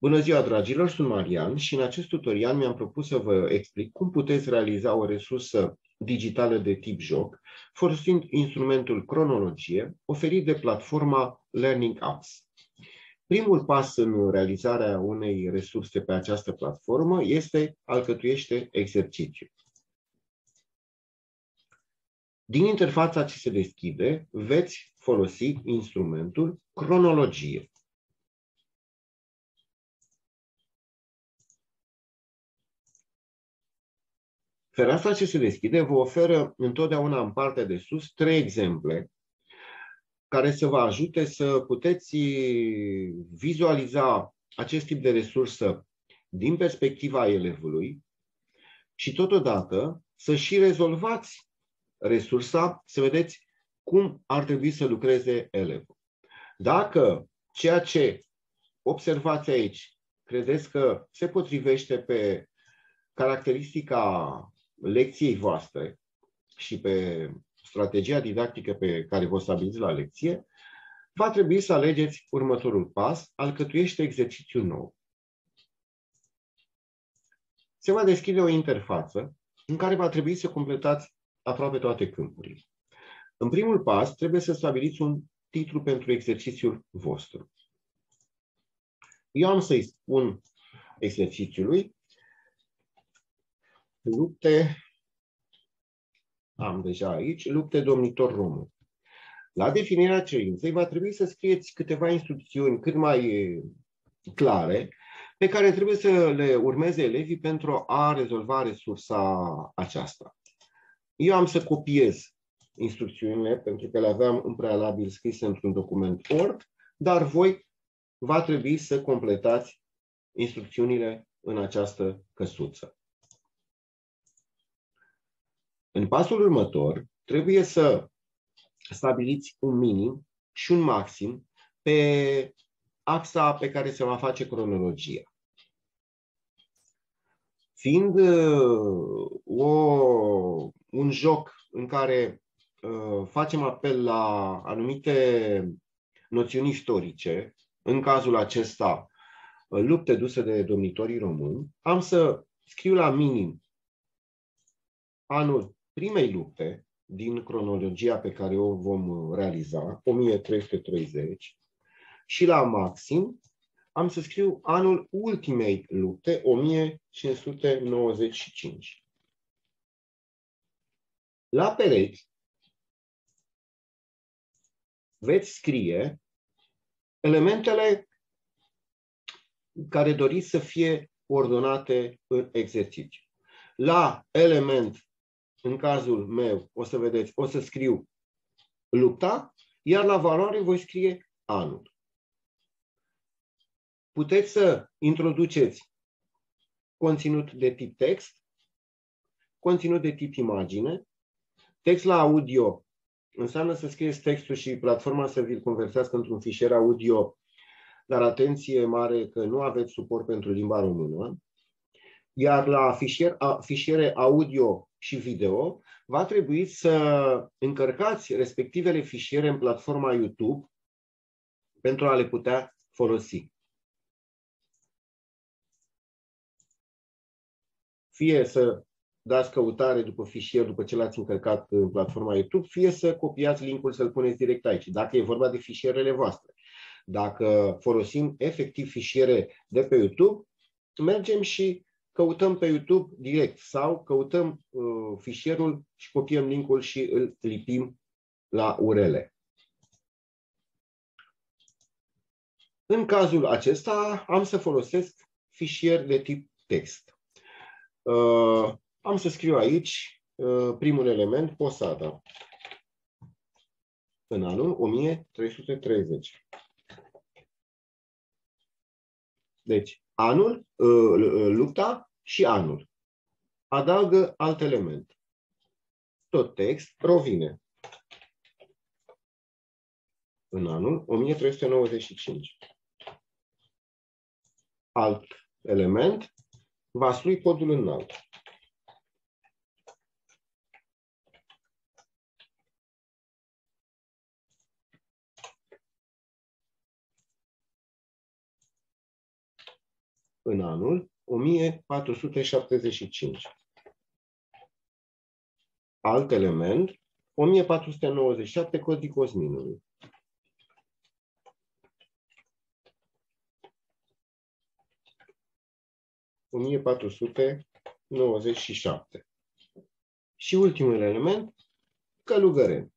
Bună ziua, dragilor! Sunt Marian și în acest tutorial mi-am propus să vă explic cum puteți realiza o resursă digitală de tip joc folosind instrumentul cronologie oferit de platforma Learning Apps. Primul pas în realizarea unei resurse pe această platformă este alcătuiește exercițiu. Din interfața ce se deschide, veți folosi instrumentul cronologie. Fereastra ce se deschide vă oferă întotdeauna în partea de sus trei exemple care să vă ajute să puteți vizualiza acest tip de resursă din perspectiva elevului și totodată să și rezolvați resursa, să vedeți cum ar trebui să lucreze elevul. Dacă ceea ce observați aici credeți că se potrivește pe caracteristica lecției voastre și pe strategia didactică pe care vă stabiliți la lecție, va trebui să alegeți următorul pas, alcătuiește exercițiul nou. Se va deschide o interfață în care va trebui să completați aproape toate câmpurile. În primul pas, trebuie să stabiliți un titlu pentru exercițiul vostru. Eu am să-i spun exercițiului lupte, am deja aici, lupte domnitor român. La definirea cerinței va trebui să scrieți câteva instrucțiuni cât mai clare pe care trebuie să le urmeze elevii pentru a rezolva resursa aceasta. Eu am să copiez instrucțiunile pentru că le aveam în prealabil scrise într-un document Word, dar voi va trebui să completați instrucțiunile în această căsuță. În pasul următor, trebuie să stabiliți un minim și un maxim pe axa pe care se va face cronologia. Fiind uh, o, un joc în care uh, facem apel la anumite noțiuni istorice, în cazul acesta uh, lupte duse de domnitorii români, am să scriu la minim anul primei lupte din cronologia pe care o vom realiza, 1330, și la maxim am să scriu anul ultimei lupte, 1595. La perechi veți scrie elementele care doriți să fie ordonate în exercițiu. La element în cazul meu, o să vedeți, o să scriu lupta, iar la valoare voi scrie anul. Puteți să introduceți conținut de tip text, conținut de tip imagine, text la audio înseamnă să scrieți textul și platforma să vi-l conversească într-un fișier audio, dar atenție mare că nu aveți suport pentru limba română. Iar la fișier, fișiere audio și video, va trebui să încărcați respectivele fișiere în platforma YouTube pentru a le putea folosi. Fie să dați căutare după fișier după ce l-ați încărcat în platforma YouTube, fie să copiați linkul să-l puneți direct aici, dacă e vorba de fișierele voastre. Dacă folosim efectiv fișiere de pe YouTube, mergem și căutăm pe YouTube direct sau căutăm uh, fișierul și copiem linkul și îl lipim la URL. În cazul acesta am să folosesc fișier de tip text. Uh, am să scriu aici uh, primul element, posada, în anul 1330. Deci, anul, uh, lupta și anul. Adaugă alt element. Tot text provine în anul 1395. Alt element, vaslui podul înalt. în anul 1475. Alt element, 1497 codul Cosminului. O 1497. Și ultimul element, călugăren.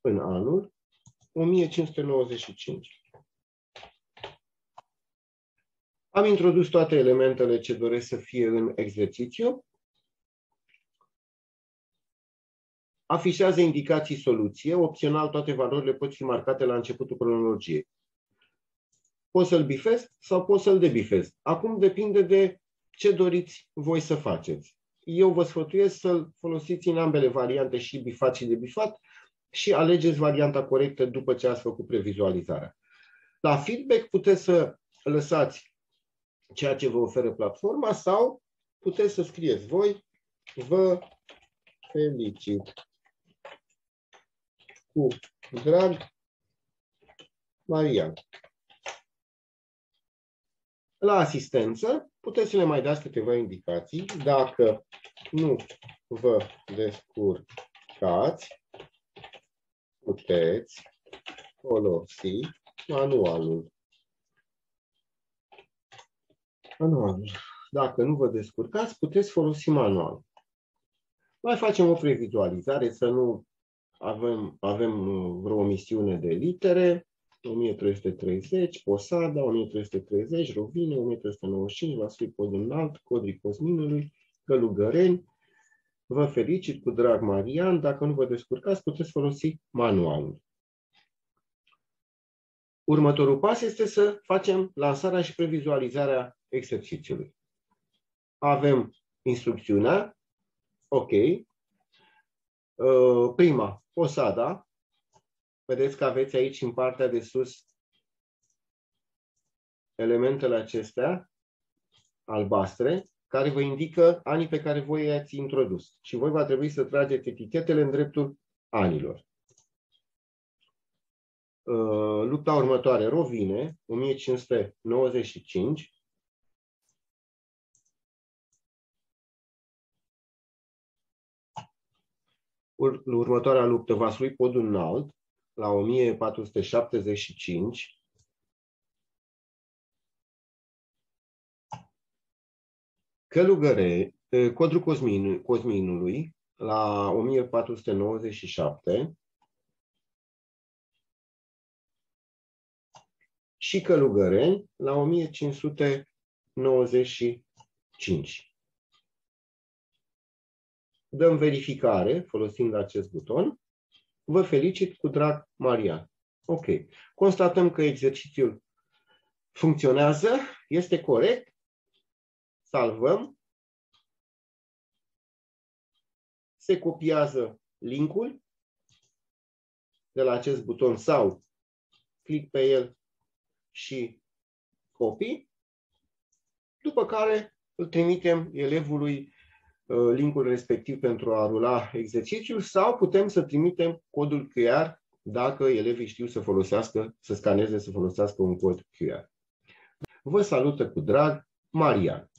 În anul 1595. Am introdus toate elementele ce doresc să fie în exercițiu. Afișează indicații soluție. Opțional, toate valorile pot fi marcate la începutul cronologiei. Poți să-l bifezi sau poți să-l debifezi. Acum depinde de ce doriți voi să faceți. Eu vă sfătuiesc să-l folosiți în ambele variante, și bifat și debifat, și alegeți varianta corectă după ce ați făcut previzualizarea. La feedback puteți să lăsați ceea ce vă oferă platforma sau puteți să scrieți voi, vă felicit cu drag Marian. La asistență puteți să le mai dați câteva indicații. Dacă nu vă descurcați, puteți folosi manualul manual. Dacă nu vă descurcați, puteți folosi manual. Mai facem o previzualizare, să nu avem, avem uh, vreo misiune de litere. 1330, Posada, 1330, Rovine, 1395, Vasui Pod înalt, Codrii Cosminului, Călugăreni. Vă fericit cu drag Marian. Dacă nu vă descurcați, puteți folosi manualul. Următorul pas este să facem lansarea și previzualizarea exercițiului. Avem instrucțiunea, ok. Uh, prima, posada. Vedeți că aveți aici în partea de sus elementele acestea albastre, care vă indică anii pe care voi i-ați introdus. Și voi va trebui să trageți etichetele în dreptul anilor. Uh, lupta următoare, Rovine, 1595, următoarea luptă, Vaslui Podul Înalt, la 1475, Călugăre, Codru Cosmin, Cosminului, la 1497, și Călugăreni la 1595 dăm verificare folosind acest buton. Vă felicit cu drag, Marian. Ok. Constatăm că exercițiul funcționează, este corect. Salvăm. Se copiază linkul de la acest buton sau click pe el și copii, după care îl trimitem elevului Uh, linkul respectiv pentru a rula exercițiul sau putem să trimitem codul QR dacă elevii știu să folosească, să scaneze, să folosească un cod QR. Vă salută cu drag Marian.